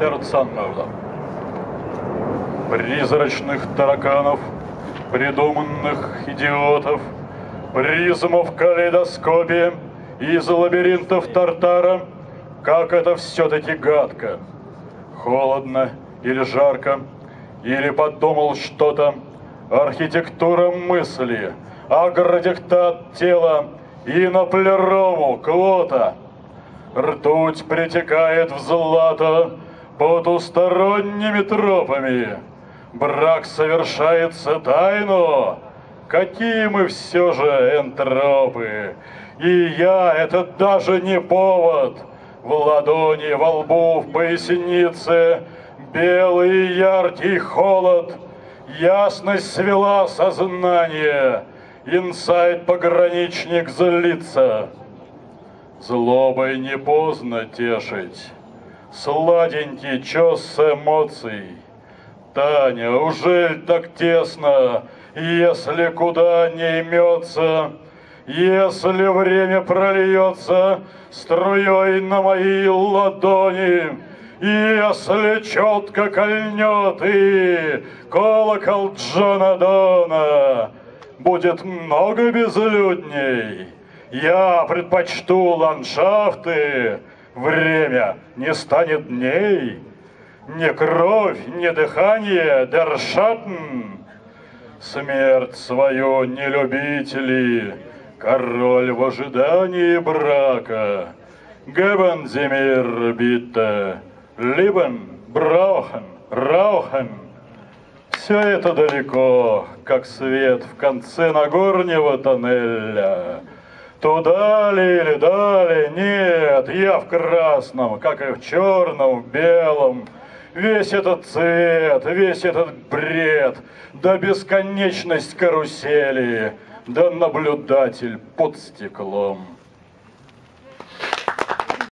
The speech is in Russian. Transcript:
Терцанмеуда. Призрачных тараканов, придуманных идиотов, Призмов в калейдоскопе из лабиринтов Тартара, Как это все-таки гадко. Холодно или жарко, или подумал что-то, Архитектура мысли, агродиктат тела И на плерому квота. Ртуть притекает в злато потусторонними тропами. Брак совершается тайно. Какие мы все же энтропы. И я, это даже не повод. В ладони, во лбу, в пояснице Белый яркий холод. Ясность свела сознание. Инсайд-пограничник злится. Злобой не поздно тешить. Сладенький чес эмоций. Таня, ужель так тесно, если куда не имется, если время прольется струей на мои ладони, если четко кольнет и колокол Джона Дона, будет много безлюдней. Я предпочту ландшафты, время не станет дней. Не кровь, не дыхание, дершатн. Смерть свою не любители, король в ожидании брака. Гебензимир битте, либен, браухен, раухен. Все это далеко, как свет в конце Нагорнего тоннеля. Туда ли или дали? Нет, я в красном, как и в черном, в белом. Весь этот цвет, весь этот бред, да бесконечность карусели, да наблюдатель под стеклом.